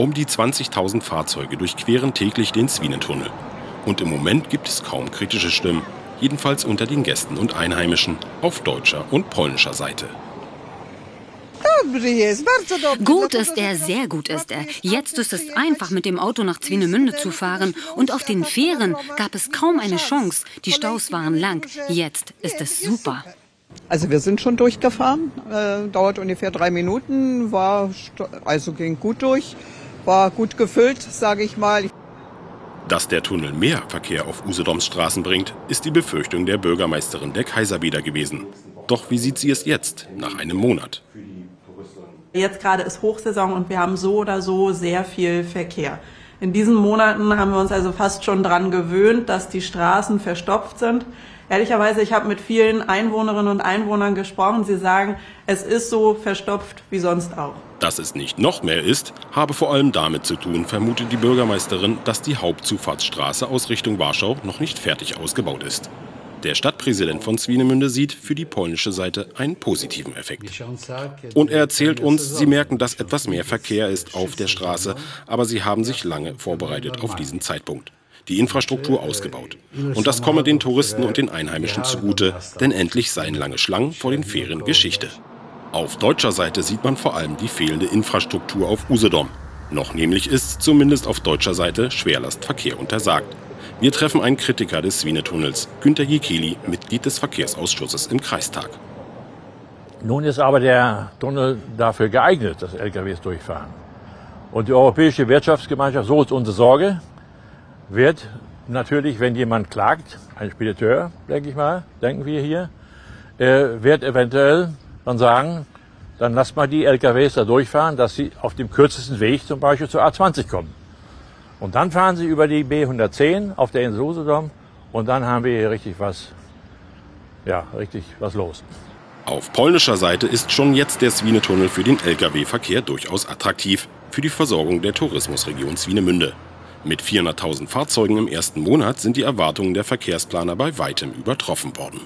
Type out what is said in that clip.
Um die 20.000 Fahrzeuge durchqueren täglich den Swinetunnel. Und im Moment gibt es kaum kritische Stimmen, jedenfalls unter den Gästen und Einheimischen auf deutscher und polnischer Seite. Gut ist er, sehr gut ist er. Jetzt ist es einfach, mit dem Auto nach Zwinemünde zu fahren. Und auf den Fähren gab es kaum eine Chance. Die Staus waren lang. Jetzt ist es super. Also wir sind schon durchgefahren. Äh, dauert ungefähr drei Minuten. War also ging gut durch. War gut gefüllt, sage ich mal. Dass der Tunnel mehr Verkehr auf Usedoms Straßen bringt, ist die Befürchtung der Bürgermeisterin der Kaiserbieder gewesen. Doch wie sieht sie es jetzt, nach einem Monat? Jetzt gerade ist Hochsaison und wir haben so oder so sehr viel Verkehr. In diesen Monaten haben wir uns also fast schon daran gewöhnt, dass die Straßen verstopft sind. Ehrlicherweise, ich habe mit vielen Einwohnerinnen und Einwohnern gesprochen. Sie sagen, es ist so verstopft wie sonst auch. Dass es nicht noch mehr ist, habe vor allem damit zu tun, vermutet die Bürgermeisterin, dass die Hauptzufahrtsstraße aus Richtung Warschau noch nicht fertig ausgebaut ist. Der Stadtpräsident von Swinemünde sieht für die polnische Seite einen positiven Effekt. Und er erzählt uns, sie merken, dass etwas mehr Verkehr ist auf der Straße, aber sie haben sich lange vorbereitet auf diesen Zeitpunkt. Die Infrastruktur ausgebaut. Und das komme den Touristen und den Einheimischen zugute, denn endlich seien lange Schlangen vor den Ferien Geschichte. Auf deutscher Seite sieht man vor allem die fehlende Infrastruktur auf Usedom. Noch nämlich ist, zumindest auf deutscher Seite, Schwerlastverkehr untersagt. Wir treffen einen Kritiker des Swinetunnels, Günter Jekeli, Mitglied des Verkehrsausschusses im Kreistag. Nun ist aber der Tunnel dafür geeignet, dass LKWs durchfahren. Und die Europäische Wirtschaftsgemeinschaft, so ist unsere Sorge, wird natürlich, wenn jemand klagt, ein Spediteur, denke ich mal, denken wir hier, äh, wird eventuell dann sagen, dann lasst mal die LKWs da durchfahren, dass sie auf dem kürzesten Weg zum Beispiel zur A20 kommen. Und dann fahren sie über die B110 auf der Insel Usedom und dann haben wir hier richtig was, ja, richtig was los. Auf polnischer Seite ist schon jetzt der Swinetunnel für den Lkw-Verkehr durchaus attraktiv für die Versorgung der Tourismusregion Swinemünde. Mit 400.000 Fahrzeugen im ersten Monat sind die Erwartungen der Verkehrsplaner bei weitem übertroffen worden.